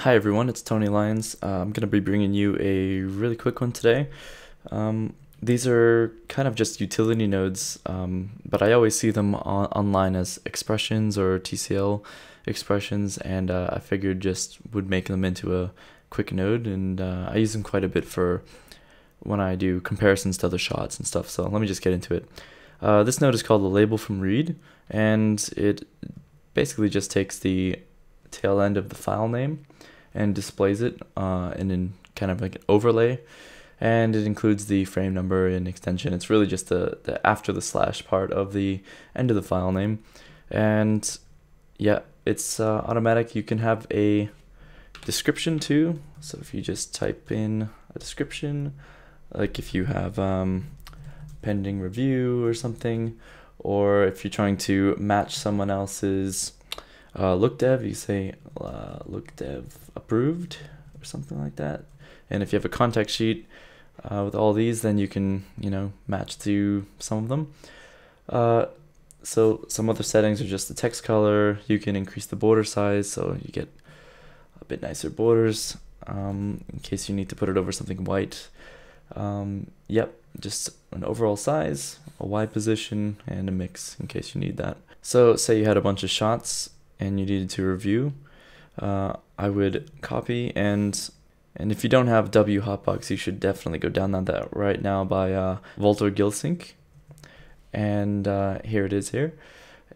Hi everyone, it's Tony Lyons. Uh, I'm going to be bringing you a really quick one today. Um, these are kind of just utility nodes, um, but I always see them on online as expressions or TCL expressions, and uh, I figured just would make them into a quick node, and uh, I use them quite a bit for when I do comparisons to other shots and stuff. So let me just get into it. Uh, this node is called the label from read, and it basically just takes the tail end of the file name and displays it uh, in, in kind of like an overlay and it includes the frame number and extension. It's really just the, the after the slash part of the end of the file name. And yeah, it's uh, automatic. You can have a description too. So if you just type in a description, like if you have um, pending review or something, or if you're trying to match someone else's uh, look dev, you say uh, look dev approved or something like that. And if you have a contact sheet uh, with all these, then you can, you know, match to some of them. Uh, so some other settings are just the text color. You can increase the border size so you get a bit nicer borders um, in case you need to put it over something white. Um, yep, just an overall size, a Y position, and a mix in case you need that. So say you had a bunch of shots and you needed to review. Uh, I would copy and and if you don't have W Hotbox, you should definitely go download that right now by uh, Wouter Gilsing. And uh, here it is here.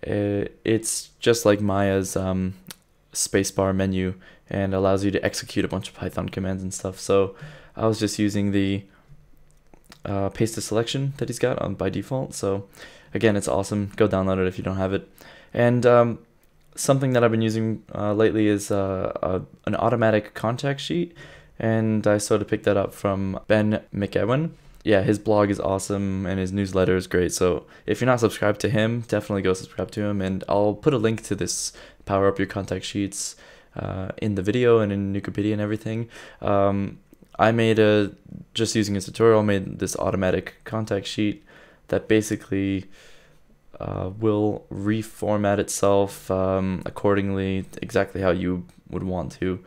Uh, it's just like Maya's um, spacebar menu and allows you to execute a bunch of Python commands and stuff. So I was just using the uh, paste to selection that he's got on by default. So again, it's awesome. Go download it if you don't have it. And um, something that I've been using uh, lately is uh, a, an automatic contact sheet, and I sort of picked that up from Ben McEwan. Yeah, his blog is awesome and his newsletter is great. So if you're not subscribed to him, definitely go subscribe to him. And I'll put a link to this Power Up Your Contact Sheets uh, in the video and in Nukepedia and everything. Um, I made a, just using his tutorial, made this automatic contact sheet that basically uh, will reformat itself um, accordingly, exactly how you would want to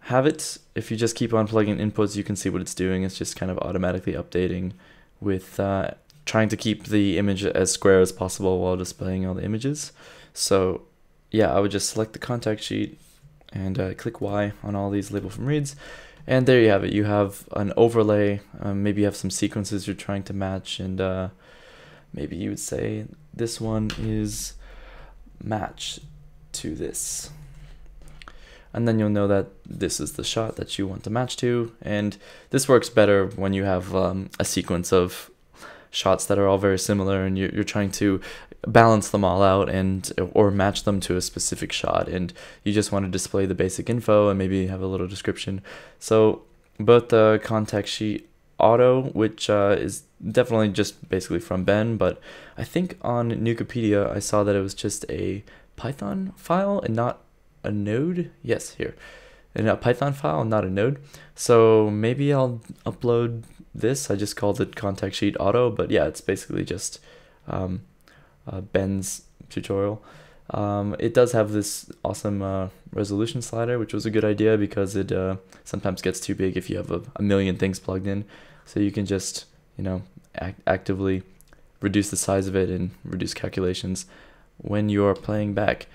have it. If you just keep on plugging inputs, you can see what it's doing. It's just kind of automatically updating with uh, trying to keep the image as square as possible while displaying all the images. So yeah, I would just select the contact sheet and uh, click Y on all these label from reads. And there you have it. You have an overlay. Um, maybe you have some sequences you're trying to match and uh, maybe you would say this one is match to this. And then you'll know that this is the shot that you want to match to and this works better when you have um, a sequence of shots that are all very similar and you're, you're trying to balance them all out and or match them to a specific shot and you just want to display the basic info and maybe have a little description. So both the contact sheet auto, which uh, is definitely just basically from Ben, but I think on Nukepedia I saw that it was just a Python file and not a node. Yes, here. In a Python file, not a node. So maybe I'll upload this. I just called it contact sheet auto, but yeah, it's basically just um, uh, Ben's tutorial. Um, it does have this awesome uh, resolution slider, which was a good idea because it uh, sometimes gets too big if you have a, a, million things plugged in. So you can just, you know, act actively reduce the size of it and reduce calculations when you're playing back.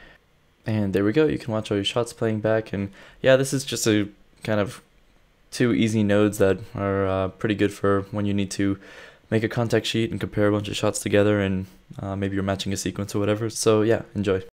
And there we go. You can watch all your shots playing back. And yeah, this is just a kind of two easy nodes that are uh, pretty good for when you need to make a contact sheet and compare a bunch of shots together and uh, maybe you're matching a sequence or whatever. So yeah, enjoy.